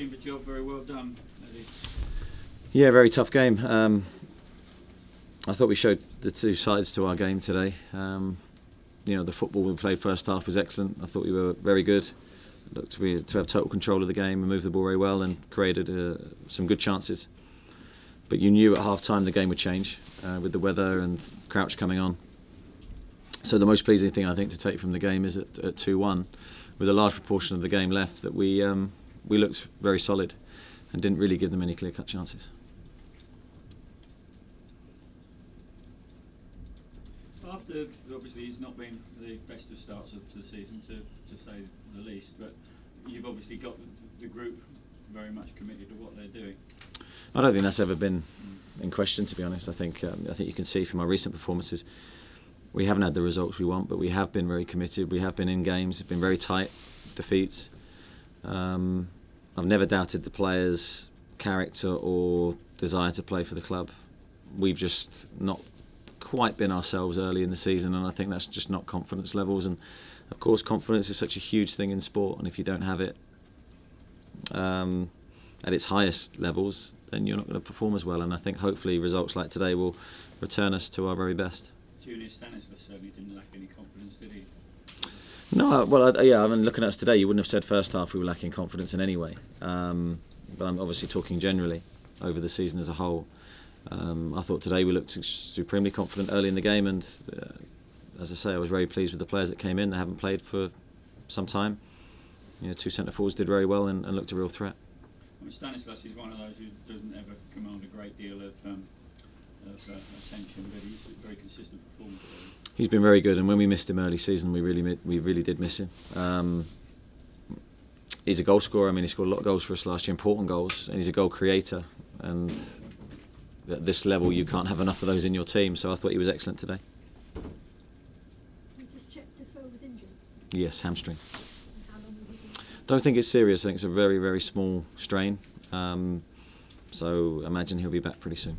team a job. Very well done, Eddie. Yeah, very tough game. Um, I thought we showed the two sides to our game today. Um, you know, the football we played first half was excellent. I thought we were very good. Looked to, have total control of the game and move the ball very well and created uh, some good chances. But you knew at half time the game would change uh, with the weather and Crouch coming on. So the most pleasing thing I think to take from the game is at, at 2-1, with a large proportion of the game left, that we um, we looked very solid and didn't really give them any clear-cut chances. After obviously it's not been the best of starts of, to the season, to, to say the least, but you've obviously got the group very much committed to what they're doing. I don't think that's ever been in question, to be honest. I think um, I think you can see from our recent performances, we haven't had the results we want, but we have been very committed. We have been in games, it's been very tight defeats. Um, I've never doubted the players' character or desire to play for the club. We've just not quite been ourselves early in the season, and I think that's just not confidence levels. And of course, confidence is such a huge thing in sport, and if you don't have it um, at its highest levels, then you're not going to perform as well. And I think hopefully results like today will return us to our very best. Junior Stanislas certainly didn't lack any confidence, did he? No, well, I, yeah. I mean, looking at us today, you wouldn't have said first half we were lacking confidence in any way. Um, but I'm obviously talking generally over the season as a whole. Um, I thought today we looked supremely confident early in the game, and uh, as I say, I was very pleased with the players that came in. They haven't played for some time. You know, two centre forwards did very well and, and, looked a real threat. I mean, Stanislas is one of those who doesn't ever command a great deal of, um, of uh, attention, but he's a very consistent performer. He's been very good, and when we missed him early season, we really we really did miss him. Um, he's a goal scorer. I mean, he scored a lot of goals for us last year, important goals, and he's a goal creator. And at this level, you can't have enough of those in your team. So I thought he was excellent today. You just checked if Phil was injured. Yes, hamstring. And how long will he be? Don't think it's serious. I think it's a very, very small strain. Um, so imagine he'll be back pretty soon.